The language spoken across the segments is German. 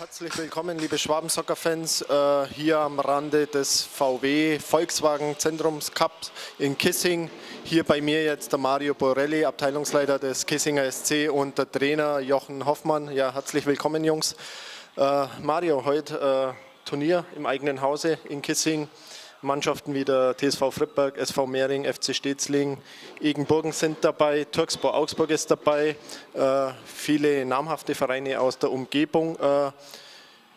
herzlich willkommen, liebe Schwabensoccer-Fans, äh, hier am Rande des VW Volkswagen Zentrums Cup in Kissing. Hier bei mir jetzt der Mario Borelli, Abteilungsleiter des Kissinger SC und der Trainer Jochen Hoffmann. Ja, herzlich willkommen, Jungs. Äh, Mario, heute äh, Turnier im eigenen Hause in Kissing. Mannschaften wie der TSV Friedberg, SV Mehring, FC Stetzling, Egenburgen sind dabei, Türkspor Augsburg ist dabei, äh, viele namhafte Vereine aus der Umgebung. Äh,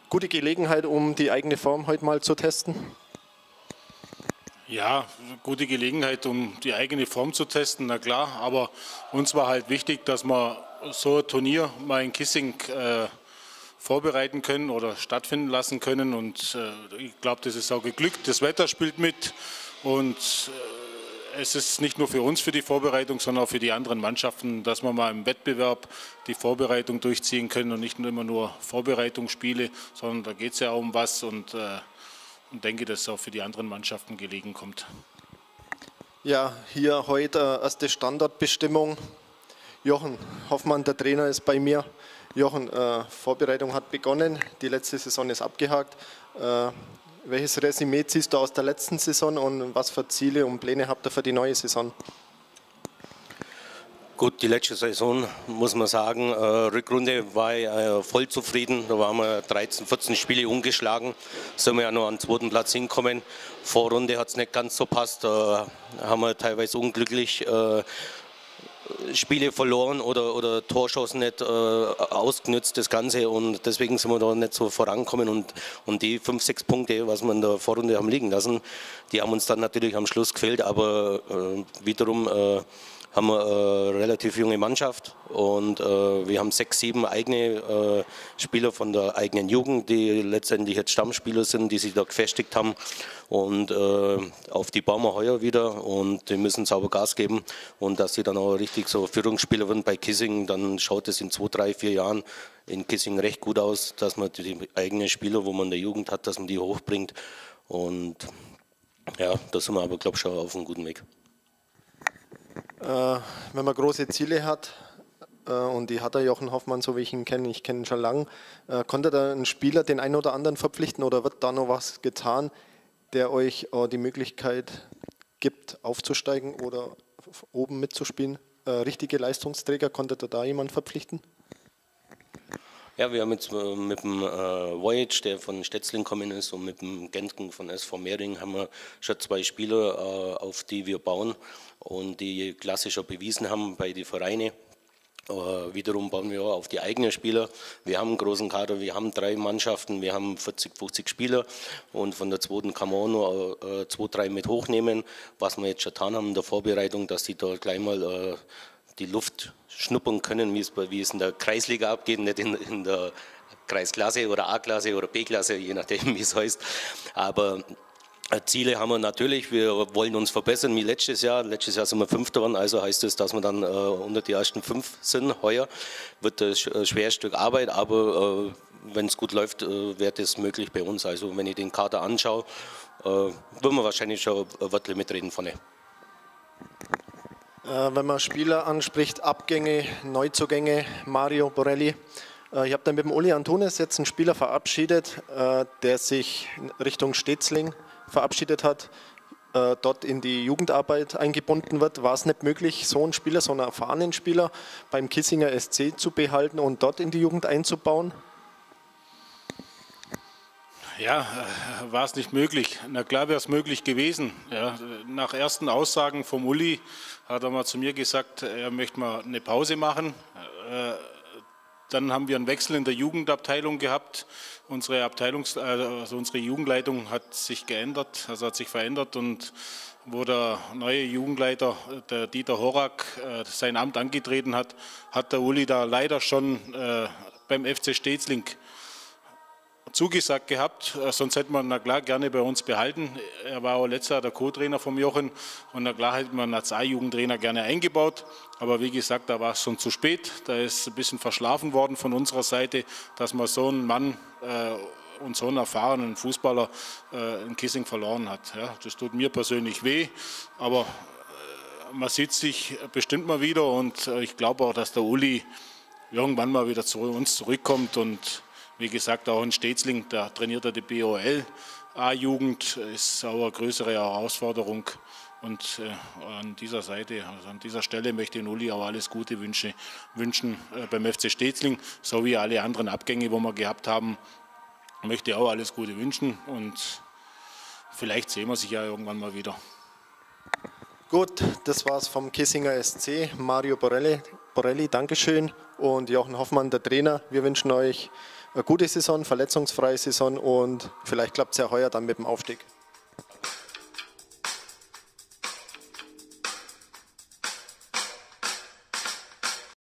gute Gelegenheit, um die eigene Form heute mal zu testen? Ja, gute Gelegenheit, um die eigene Form zu testen, na klar. Aber uns war halt wichtig, dass wir so ein Turnier mal in Kissing äh, vorbereiten können oder stattfinden lassen können. Und äh, ich glaube, das ist auch geglückt. Das Wetter spielt mit und äh, es ist nicht nur für uns für die Vorbereitung, sondern auch für die anderen Mannschaften, dass wir mal im Wettbewerb die Vorbereitung durchziehen können und nicht nur immer nur Vorbereitungsspiele, sondern da geht es ja auch um was und, äh, und denke, dass es auch für die anderen Mannschaften gelegen kommt. Ja, hier heute erste Standardbestimmung. Jochen Hoffmann, der Trainer, ist bei mir. Jochen, äh, Vorbereitung hat begonnen, die letzte Saison ist abgehakt. Äh, welches Resümee ziehst du aus der letzten Saison und was für Ziele und Pläne habt ihr für die neue Saison? Gut, die letzte Saison muss man sagen, äh, Rückrunde war ich äh, voll zufrieden. Da waren wir 13, 14 Spiele ungeschlagen. Sind wir ja noch den zweiten Platz hinkommen. Vorrunde hat es nicht ganz so passt. Da haben wir teilweise unglücklich äh, Spiele verloren oder, oder Torschancen nicht äh, ausgenutzt, das Ganze. Und deswegen sind wir da nicht so vorankommen. Und, und die fünf, sechs Punkte, was wir in der Vorrunde haben liegen lassen, die haben uns dann natürlich am Schluss gefehlt. Aber äh, wiederum äh, haben wir eine relativ junge Mannschaft und äh, wir haben sechs, sieben eigene äh, Spieler von der eigenen Jugend, die letztendlich jetzt Stammspieler sind, die sich da gefestigt haben und äh, auf die bauen wir heuer wieder und die müssen sauber Gas geben und dass sie dann auch richtig so Führungsspieler werden bei Kissing, dann schaut es in zwei, drei, vier Jahren in Kissing recht gut aus, dass man die eigenen Spieler, wo man in der Jugend hat, dass man die hochbringt und ja, da sind wir aber glaube ich schon auf einem guten Weg. Äh, wenn man große Ziele hat, äh, und die hat der Jochen Hoffmann, so wie ich ihn kenne, ich kenne ihn schon lange, äh, konnte da ein Spieler den einen oder anderen verpflichten oder wird da noch was getan, der euch die Möglichkeit gibt, aufzusteigen oder oben mitzuspielen? richtige Leistungsträger, konnte da jemand verpflichten? Ja, wir haben jetzt mit dem äh, Voyage, der von Stetzling gekommen ist, und mit dem Gentgen von SV Mehring haben wir schon zwei Spieler, äh, auf die wir bauen und die klassisch schon bewiesen haben bei den Vereinen. Äh, wiederum bauen wir auch auf die eigenen Spieler. Wir haben einen großen Kader, wir haben drei Mannschaften, wir haben 40, 50 Spieler und von der zweiten kann man auch nur äh, zwei, drei mit hochnehmen. Was wir jetzt schon getan haben in der Vorbereitung, dass die da gleich mal äh, die Luft schnuppern können, wie es, wie es in der Kreisliga abgeht, nicht in, in der Kreisklasse oder A-Klasse oder B-Klasse, je nachdem, wie es heißt. Aber äh, Ziele haben wir natürlich. Wir wollen uns verbessern wie letztes Jahr. Letztes Jahr sind wir Fünfter geworden, also heißt es, dass wir dann äh, unter die ersten fünf sind. Heuer wird das ein schweres Stück Arbeit, aber äh, wenn es gut läuft, äh, wird es möglich bei uns. Also wenn ich den Kader anschaue, äh, würden wir wahrscheinlich schon ein Wörtchen mitreden vorne. Äh, wenn man Spieler anspricht, Abgänge, Neuzugänge, Mario Borelli. Äh, ich habe dann mit dem Uli Antunes jetzt einen Spieler verabschiedet, äh, der sich Richtung Stetzling verabschiedet hat, dort in die Jugendarbeit eingebunden wird, war es nicht möglich, so einen Spieler, so einen erfahrenen Spieler beim Kissinger SC zu behalten und dort in die Jugend einzubauen? Ja, äh, war es nicht möglich. Na klar wäre es möglich gewesen. Ja, nach ersten Aussagen vom Uli hat er mal zu mir gesagt, er möchte mal eine Pause machen. Äh, dann haben wir einen Wechsel in der Jugendabteilung gehabt. Unsere Abteilungs, also unsere Jugendleitung hat sich geändert, also hat sich verändert und wo der neue Jugendleiter, der Dieter Horak, äh, sein Amt angetreten hat, hat der Uli da leider schon äh, beim FC Stetzling zugesagt gehabt, äh, sonst hätte man na klar gerne bei uns behalten. Er war auch letzter der Co-Trainer vom Jochen und na klar hätte man als A-Jugendtrainer gerne eingebaut. Aber wie gesagt, da war es schon zu spät. Da ist ein bisschen verschlafen worden von unserer Seite, dass man so einen Mann äh, und so einen erfahrenen Fußballer äh, in Kissing verloren hat. Ja, das tut mir persönlich weh, aber äh, man sieht sich bestimmt mal wieder und äh, ich glaube auch, dass der Uli irgendwann mal wieder zu uns zurückkommt und Wie gesagt, auch in Stetzling, da trainiert er die BOL. A-Jugend ist auch eine größere Herausforderung. Und äh, an dieser Seite, also an dieser Stelle möchte ich Uli auch alles Gute wünsche, wünschen äh, beim FC Stetzling, so wie alle anderen Abgänge, wo wir gehabt haben. Möchte auch alles Gute wünschen und vielleicht sehen wir sich ja irgendwann mal wieder. Gut, das war's vom Kissinger SC. Mario Borelli, Borelli, Dankeschön. Und Jochen Hoffmann, der Trainer. Wir wünschen euch eine gute Saison, verletzungsfreie Saison und vielleicht klappt es ja heuer dann mit dem Aufstieg.